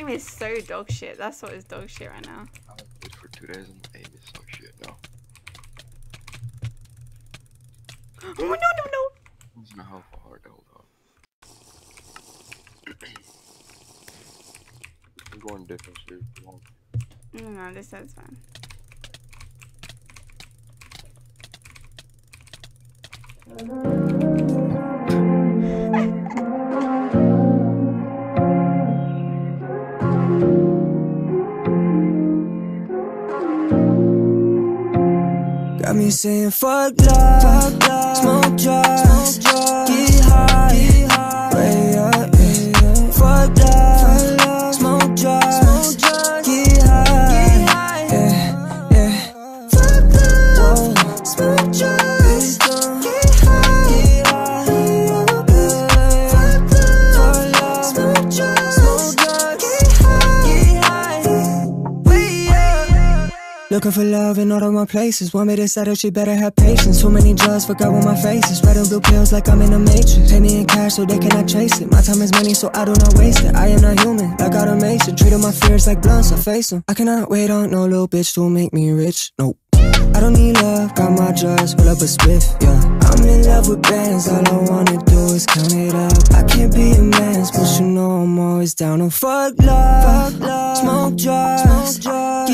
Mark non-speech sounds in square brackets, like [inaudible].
aim is so dog shit. That's what is dog shit right now. I played for two days and my aim is so shit now. [gasps] Oh no no no! I don't know how far though. [clears throat] I'm going different shit. No, no, this is fine. Uh-huh. Got me saying fuck love, smoke drugs, get high, way up, fuck love, smoke drugs, get high, yeah, yeah. Fuck love, smoke drugs, Looking for love in all of my places. Want me to settle, she better have patience. Too many drugs, forgot what my face is. Red and blue pills like I'm in a matrix. Pay me in cash so they cannot trace it. My time is money, so I do not waste it. I am not human, like automation. Treating my fears like blunts, I face them. I cannot wait on no little bitch to make me rich. Nope. I don't need love, got my drugs, pull up a spliff, yeah. I'm in love with bands, all I wanna do is count it up. I can't be a man's, but you know I'm always down on fuck love, smoke drugs, get high,